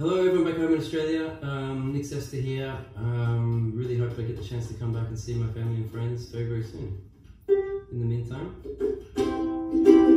Hello everyone back home in Australia, um, Nic Cester here. Um, really hope I get the chance to come back and see my family and friends very very soon. In the meantime...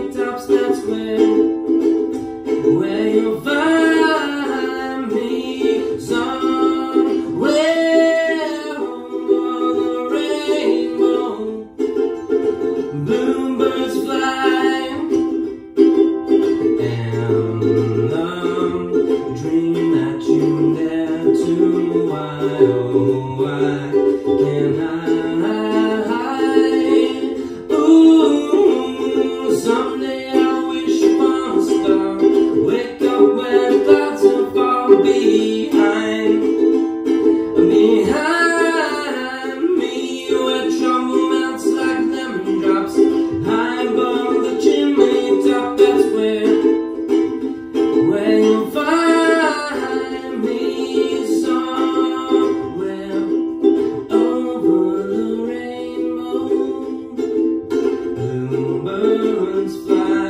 Bluebirds fly. And dream that fly.